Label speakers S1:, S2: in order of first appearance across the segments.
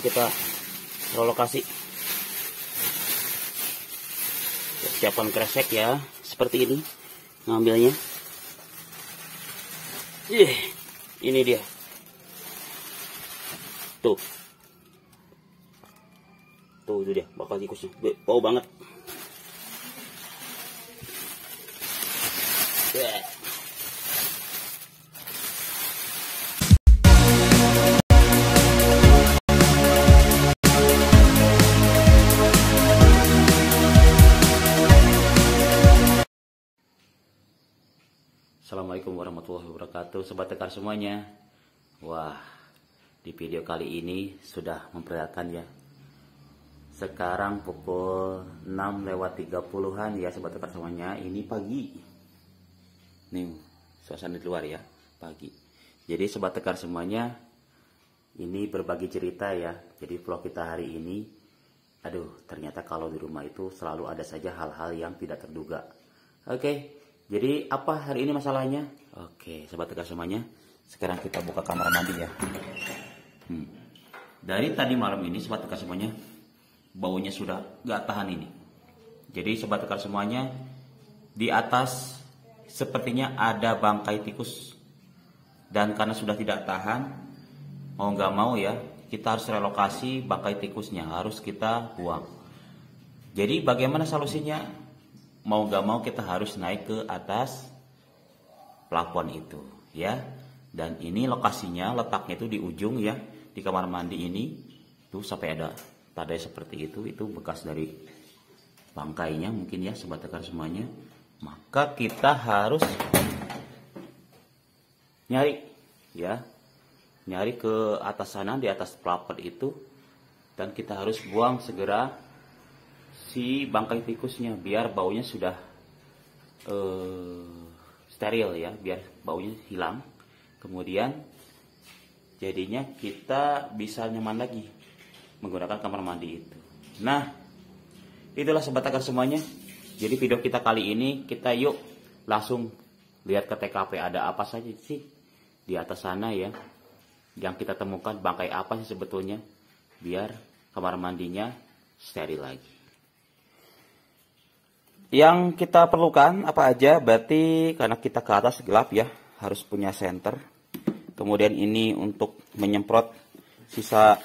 S1: kita relokasi. Siapkan kresek ya seperti ini ngambilnya. Ih, ini dia. Tuh. Tuh itu dia bakal tikusnya. Bau banget. Yeah. Wabarakatuh Sobat Tekar semuanya. Wah Di video kali ini Sudah memperlihatkan ya. Sekarang pukul 6 lewat 30an ya Sobat Tekar semuanya. Ini pagi. Nih Suasana di luar ya Pagi. Jadi Sobat Tekar semuanya Ini berbagi cerita ya. Jadi vlog kita hari ini Aduh ternyata kalau di rumah itu Selalu ada saja hal-hal yang tidak terduga. Oke jadi apa hari ini masalahnya? Oke, sobat tegas semuanya. Sekarang kita buka kamar mandi ya. Hmm. Dari tadi malam ini sobat tegas semuanya, baunya sudah gak tahan ini. Jadi sobat tegas semuanya, di atas sepertinya ada bangkai tikus. Dan karena sudah tidak tahan, mau gak mau ya, kita harus relokasi bangkai tikusnya, harus kita buang. Jadi bagaimana solusinya? Mau gak mau kita harus naik ke atas plafon itu ya. Dan ini lokasinya letaknya itu di ujung ya. Di kamar mandi ini tuh sampai ada tanda seperti itu itu bekas dari bangkainya mungkin ya sobat tekar semuanya. Maka kita harus nyari ya. Nyari ke atas sana di atas plafon itu. Dan kita harus buang segera si bangkai tikusnya biar baunya sudah uh, steril ya biar baunya hilang. Kemudian jadinya kita bisa nyaman lagi menggunakan kamar mandi itu. Nah itulah sobat semuanya. Jadi video kita kali ini kita yuk langsung lihat ke TKP ada apa saja sih di atas sana ya yang kita temukan bangkai apa sih sebetulnya biar kamar mandinya steril lagi yang kita perlukan apa aja? Berarti karena kita ke atas gelap ya harus punya senter. Kemudian ini untuk menyemprot sisa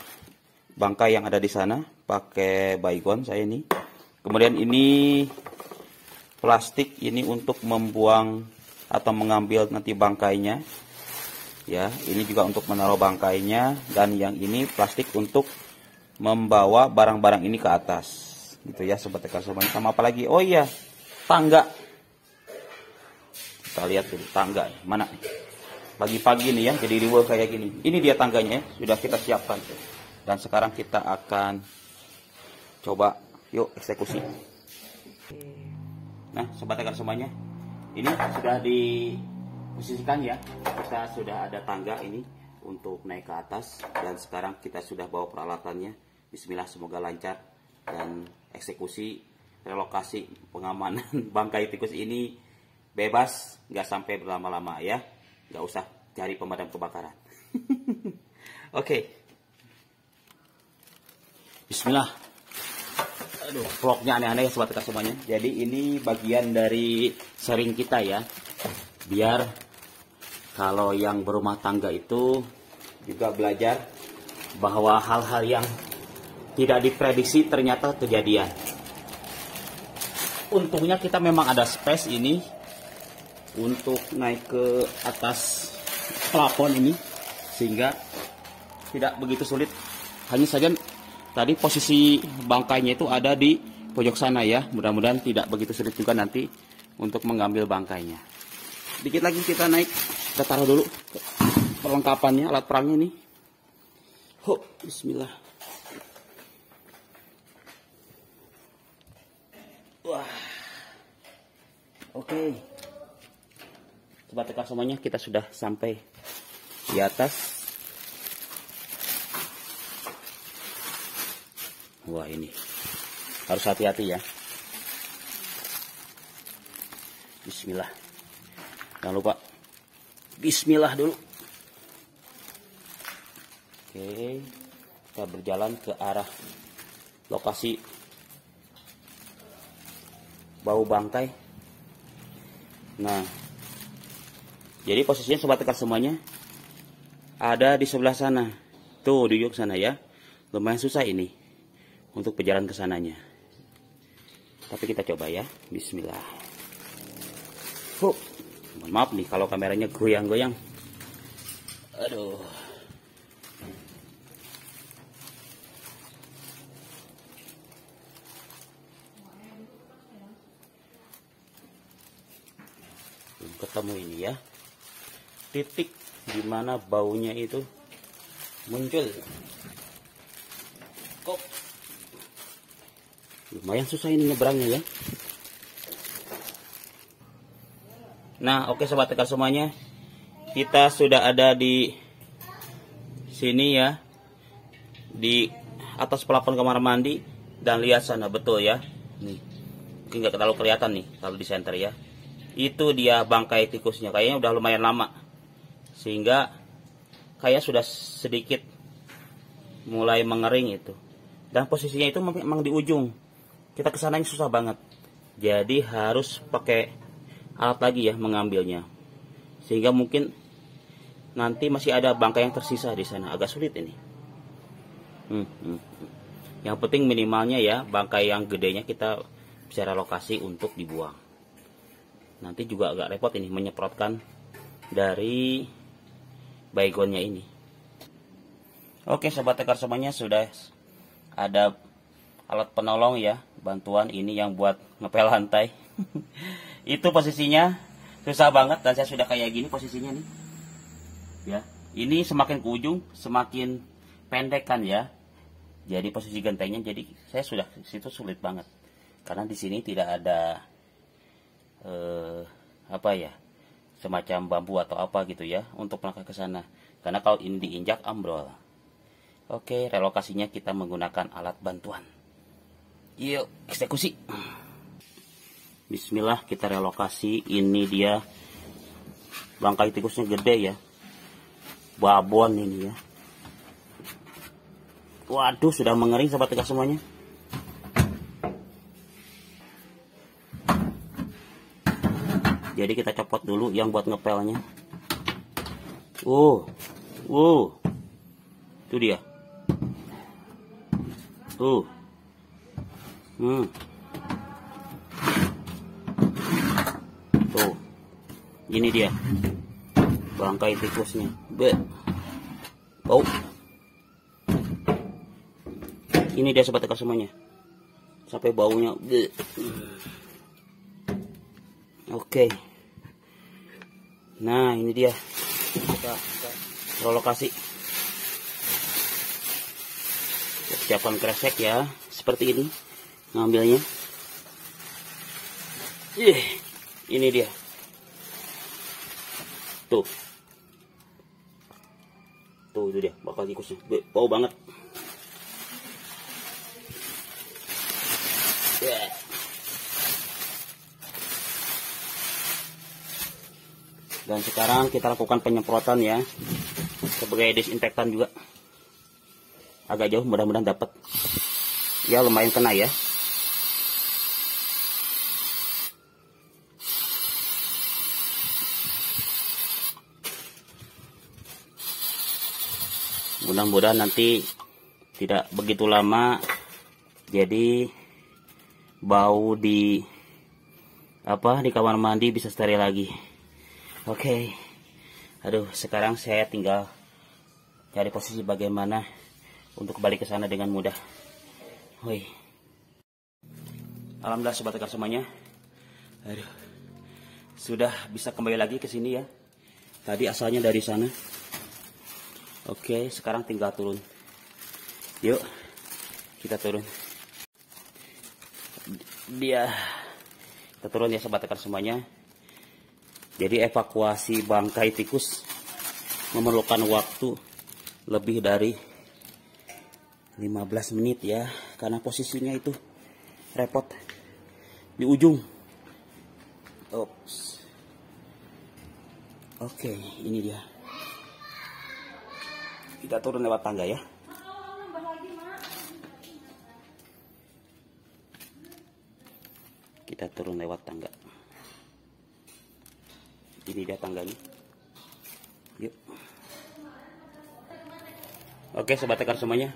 S1: bangkai yang ada di sana pakai baygon saya ini. Kemudian ini plastik ini untuk membuang atau mengambil nanti bangkainya. Ya ini juga untuk menaruh bangkainya. Dan yang ini plastik untuk membawa barang-barang ini ke atas gitu ya sobat tekan sobat sama apa lagi oh iya tangga. Kita lihat dulu tangga. Mana? Pagi-pagi nih ya jadi riwel kayak gini. Ini dia tangganya ya. sudah kita siapkan. Dan sekarang kita akan coba yuk eksekusi. Nah sobat tekan semuanya ini sudah diposisikan ya. Kita sudah ada tangga ini untuk naik ke atas. Dan sekarang kita sudah bawa peralatannya. Bismillah semoga lancar dan eksekusi relokasi pengamanan bangkai tikus ini bebas nggak sampai berlama-lama ya. Nggak usah cari pemadam kebakaran. Oke. Okay. Bismillah. Aduh vlognya aneh-aneh sobat kita semuanya. Jadi ini bagian dari sering kita ya. Biar kalau yang berumah tangga itu juga belajar bahwa hal-hal yang tidak diprediksi ternyata kejadian. Untungnya kita memang ada space ini untuk naik ke atas plafon ini sehingga tidak begitu sulit. Hanya saja tadi posisi bangkainya itu ada di pojok sana ya. Mudah-mudahan tidak begitu sulit juga nanti untuk mengambil bangkainya. Dikit lagi kita naik, kita taruh dulu perlengkapannya, alat perangnya nih. Ho, bismillah. Wah. Oke. Okay. Sobat tekar semuanya kita sudah sampai di atas. Wah ini harus hati-hati ya. Bismillah. Jangan lupa Bismillah dulu. Oke. kita berjalan ke arah lokasi bau bangkai nah jadi posisinya sobat tekar semuanya ada di sebelah sana. Tuh di sana ya. Lumayan susah ini untuk berjalan ke sananya. Tapi kita coba ya. Bismillah. Huh. maaf nih kalau kameranya goyang-goyang. Aduh ketemu ini ya. Titik di mana baunya itu muncul. Kok? Lumayan susah ini nyebrangnya ya. Nah oke sobat tekan semuanya. Kita sudah ada di sini ya. Di atas pelapon kamar mandi. Dan lihat sana betul ya. Nih nggak terlalu kelihatan nih kalau di center ya itu dia bangkai tikusnya. Kayaknya udah lumayan lama. Sehingga kayak sudah sedikit mulai mengering itu. Dan posisinya itu memang di ujung. Kita ke sananya susah banget. Jadi harus pakai alat lagi ya mengambilnya. Sehingga mungkin nanti masih ada bangkai yang tersisa di sana. Agak sulit ini. Hmm, hmm, hmm. yang penting minimalnya ya bangkai yang gedenya kita bisa relokasi untuk dibuang nanti juga agak repot ini menyemprotkan dari baygonnya ini. Oke sobat tekar semuanya sudah ada alat penolong ya bantuan ini yang buat ngepel lantai. Itu posisinya susah banget dan saya sudah kayak gini posisinya nih. Ya ini semakin ke ujung semakin pendek kan ya. Jadi posisi gentengnya jadi saya sudah situ sulit banget. Karena di sini tidak ada apa ya semacam bambu atau apa gitu ya untuk melangkah ke sana. Karena kalau ini diinjak ambrol. Oke relokasinya kita menggunakan alat bantuan. Yuk eksekusi. Bismillah kita relokasi. Ini dia. Bangkai tikusnya gede ya. Babon ini ya. Waduh sudah mengering sobat tegas semuanya jadi kita copot dulu yang buat ngepelnya. Uh uh itu dia. Tuh. Hmm. Tuh. Ini dia. Bangkai tikusnya. Be. Bau ini dia sobat teka semuanya. Sampai baunya be. Oke. Nah, ini dia. Kita, kita lokasi. Siapkan kresek ya, seperti ini. Ngambilnya. Ih, ini dia. Tuh. Tuh, itu dia, bakal tikusnya. Bau banget. Yeah. Dan sekarang kita lakukan penyemprotan ya. Sebagai disinfektan juga. Agak jauh mudah-mudahan dapat. Ya lumayan kena ya. Mudah-mudahan nanti tidak begitu lama jadi bau di apa di kamar mandi bisa steril lagi Oke. Okay. Aduh, sekarang saya tinggal cari posisi bagaimana untuk kembali ke sana dengan mudah. Woi. Alhamdulillah sobat tekar semuanya. Aduh. Sudah bisa kembali lagi ke sini ya. Tadi asalnya dari sana. Oke, sekarang tinggal turun. Yuk. Kita turun. Dia kita turun ya sobat tekar semuanya. Jadi evakuasi bangkai tikus memerlukan waktu lebih dari 15 menit ya karena posisinya itu repot di ujung. Oops. Oke, ini dia. Kita turun lewat tangga ya. Kita turun lewat tangga ini dia tangganya yuk. Oke sobat tekan semuanya.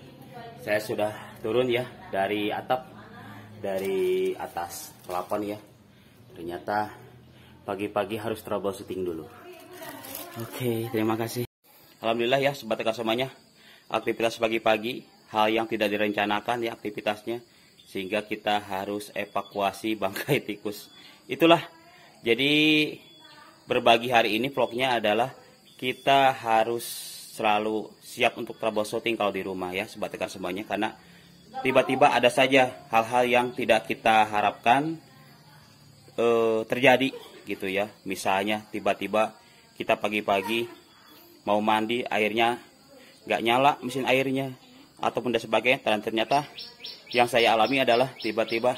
S1: Saya sudah turun ya dari atap dari atas pelapon ya. Ternyata pagi-pagi harus troubleshooting dulu. Oke terima kasih. Alhamdulillah ya sobat tekan semuanya. Aktivitas pagi-pagi hal yang tidak direncanakan ya aktivitasnya sehingga kita harus evakuasi bangkai tikus. Itulah. Jadi berbagi hari ini vlognya adalah kita harus selalu siap untuk troubleshooting kalau di rumah ya sobat tekan semuanya karena tiba-tiba ada saja hal-hal yang tidak kita harapkan eh, terjadi gitu ya. Misalnya tiba-tiba kita pagi-pagi mau mandi airnya nggak nyala mesin airnya ataupun dan sebagainya dan ternyata yang saya alami adalah tiba-tiba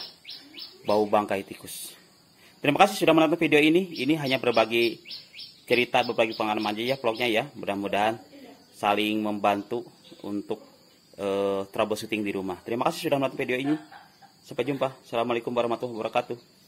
S1: bau bangkai tikus. Terima kasih sudah menonton video ini. Ini hanya berbagi cerita, berbagi pengalaman aja ya vlognya ya. Mudah-mudahan saling membantu untuk uh, troubleshooting di rumah. Terima kasih sudah menonton video ini. Sampai jumpa. Assalamualaikum warahmatullahi wabarakatuh.